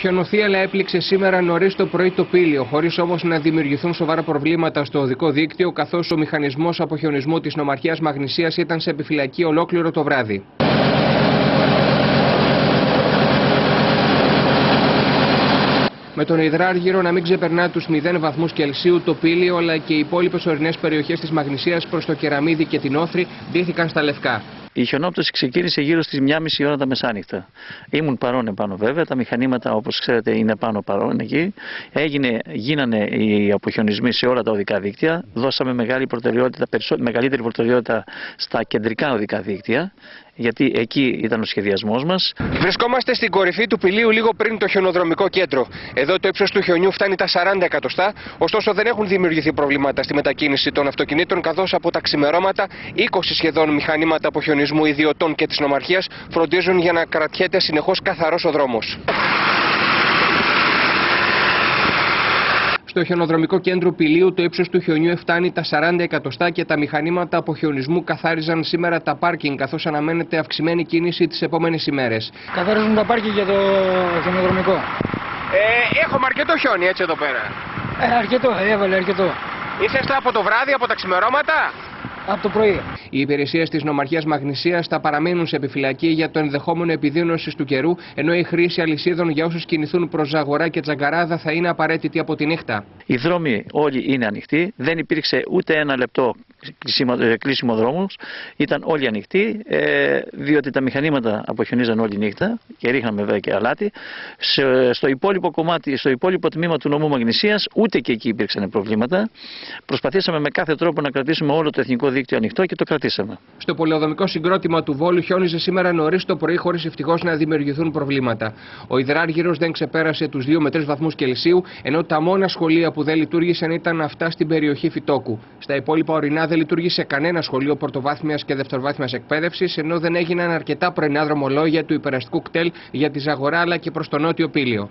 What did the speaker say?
Χιονοθύελα έπληξε σήμερα νωρί το πρωί το πύλιο, χωρίς όμως να δημιουργηθούν σοβαρά προβλήματα στο οδικό δίκτυο, καθώς ο μηχανισμός αποχιονισμού της νομαρχίας Μαγνησίας ήταν σε επιφυλακή ολόκληρο το βράδυ. Με τον υδράργυρο να μην ξεπερνά τους 0 βαθμούς Κελσίου, το πύλιο αλλά και οι υπόλοιπες ορεινές περιοχές της Μαγνησίας προς το Κεραμίδι και την Όθρη ντύθηκαν στα λευκά. Η χιονόπτωση ξεκίνησε γύρω στις 1.30 ώρα τα μεσάνυχτα. Ήμουν παρόν επάνω βέβαια, τα μηχανήματα όπως ξέρετε είναι πάνω παρόν εκεί. Έγινε, γίνανε οι αποχιονισμοί σε όλα τα οδικά δίκτυα. Δώσαμε μεγάλη προτεραιότητα, μεγαλύτερη προτεραιότητα στα κεντρικά οδικά δίκτυα γιατί εκεί ήταν ο σχεδιασμός μας. Βρισκόμαστε στην κορυφή του πηλίου λίγο πριν το χιονοδρομικό κέντρο. Εδώ το ύψος του χιονιού φτάνει τα 40 εκατοστά, ωστόσο δεν έχουν δημιουργηθεί προβλήματα στη μετακίνηση των αυτοκινήτων, καθώς από τα ξημερώματα 20 σχεδόν μηχανήματα αποχιονισμού ιδιωτών και της νομαρχίας φροντίζουν για να κρατιέται συνεχώς καθαρός ο δρόμος. Στο χιονοδρομικό κέντρο Πηλίου το ύψος του χιονιού φτάνει τα 40 εκατοστά και τα μηχανήματα αποχιονισμού καθάριζαν σήμερα τα πάρκινγκ καθώς αναμένεται αυξημένη κίνηση τις επόμενες ημέρες. Καθαρίζουν τα πάρκινγκ για το χιονοδρομικό. Ε, έχουμε αρκετό χιόνι έτσι εδώ πέρα. Ε, αρκετό, έβαλε αρκετό. Είσαστε από το βράδυ, από τα ξημερώματα; Από το πρωί. Οι υπηρεσίες της Νομαρχίας Μαγνησίας θα παραμένουν σε επιφυλακή για το ενδεχόμενο επιδείνωσης του καιρού, ενώ η χρήση αλυσίδων για όσους κινηθούν προς Ζαγορά και Τζαγκαράδα θα είναι απαραίτητη από τη νύχτα. Οι δρόμοι όλοι είναι ανοιχτοί. Δεν υπήρξε ούτε ένα λεπτό ε, κλείσιμο δρόμου. Ήταν όλοι ανοιχτοί, ε, διότι τα μηχανήματα αποχιονίζαν όλη νύχτα και ρίχναμε βέβαια και αλάτι. στο υπόλοιπο κομμάτι, στο υπόλοιπο τμήμα του νομού Μαγνησίας, ούτε και εκεί υπήρξαν προβλήματα. Προσπαθήσαμε με κάθε τρόπο να κρατήσουμε όλο το εθνικό δίκτυο ανοιχτό και το κρατήσαμε. Στο πολεοδομικό συγκρότημα του Βόλου χιόνιζε σήμερα νωρίς το πρωί, χωρίς ευτυχώς να δημιουργηθούν προβλήματα. Ο υδράργυρος δεν ξεπέρασε τους 2 με 3 βαθμούς Κελσίου, ενώ τα μόνα σχολεία που δεν λειτουργήσαν ήταν αυτά στην περιοχή Φυτόκου. Στα υπόλοιπα ορεινά δεν λειτουργήσε κανένα σχολείο πρωτοβάθμιας και δευτεροβάθμιας εκπαίδευσης, ενώ δεν έγιναν αρκετά πρωινά δρομολόγια του υπεραστικού κτέλ για τη Ζαγορά αλλά και προς το νότιο πύλιο.